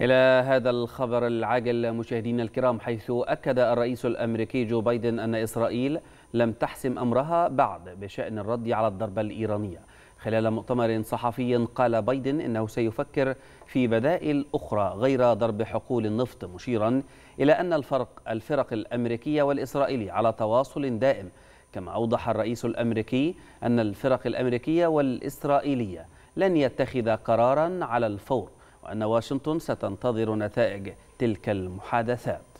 إلى هذا الخبر العاجل مشاهدينا الكرام حيث أكد الرئيس الأمريكي جو بايدن أن إسرائيل لم تحسم أمرها بعد بشأن الرد على الضربة الإيرانية. خلال مؤتمر صحفي قال بايدن إنه سيفكر في بدائل أخرى غير ضرب حقول النفط مشيرا إلى أن الفرق الفرق الأمريكية والإسرائيلية على تواصل دائم. كما أوضح الرئيس الأمريكي أن الفرق الأمريكية والإسرائيلية لن يتخذ قرارا على الفور. وأن واشنطن ستنتظر نتائج تلك المحادثات.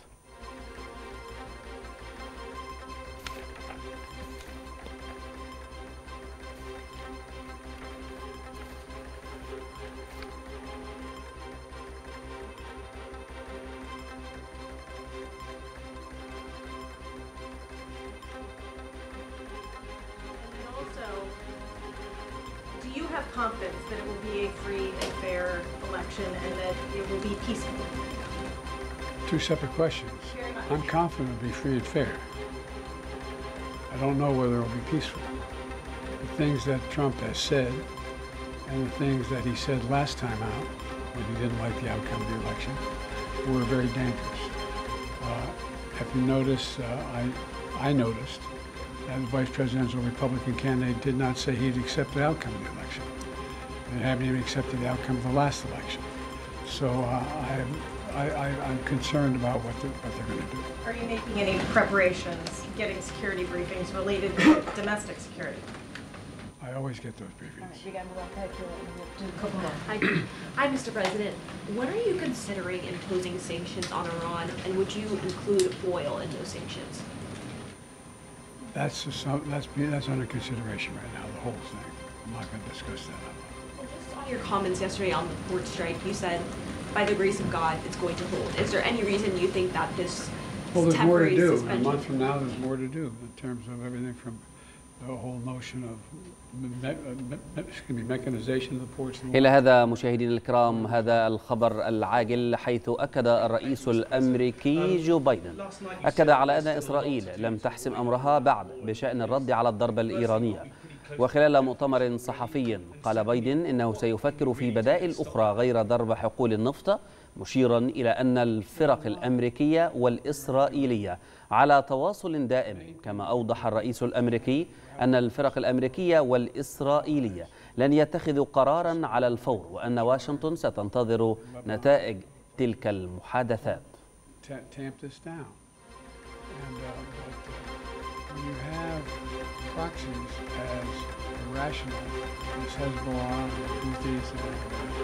You have confidence that it will be a free and fair election and that it will be peaceful? Two separate questions. I'm confident it'll be free and fair. I don't know whether it'll be peaceful. The things that Trump has said and the things that he said last time out when he didn't like the outcome of the election were very dangerous. Uh, if you notice, uh, I, I noticed that the vice presidential Republican candidate did not say he'd accept the outcome of the election. They haven't even accepted the outcome of the last election. So uh, I, I, I, I'm concerned about what they're, what they're going to do. Are you making any preparations, getting security briefings related to domestic security? I always get those briefings. Hi, Hi, Mr. President. When are you considering imposing sanctions on Iran, and would you include oil in those sanctions? That's, that's, that's under consideration right now, the whole thing. I'm not going to discuss that. Well, Just on your comments yesterday on the port strike, you said, by the grace of God, it's going to hold. Is there any reason you think that this Well, there's more to temporary do. A month from now, there's more to do in terms of everything from إلى هذا مشاهدينا الكرام هذا الخبر العاجل حيث أكد الرئيس الأمريكي جو بايدن. أكد على أن إسرائيل لم تحسم أمرها بعد بشأن الرد على الضربة الإيرانية. وخلال مؤتمر صحفي قال بايدن إنه سيفكر في بدائل أخرى غير ضرب حقول النفط مشيرا إلى أن الفرق الأمريكية والإسرائيلية على تواصل دائم. كما أوضح الرئيس الأمريكي أن الفرق الأمريكية والإسرائيلية لن يتخذوا قرارا على الفور وأن واشنطن ستنتظر نتائج تلك المحادثات. When you have proxies as irrational as Hezbollah and Houthis and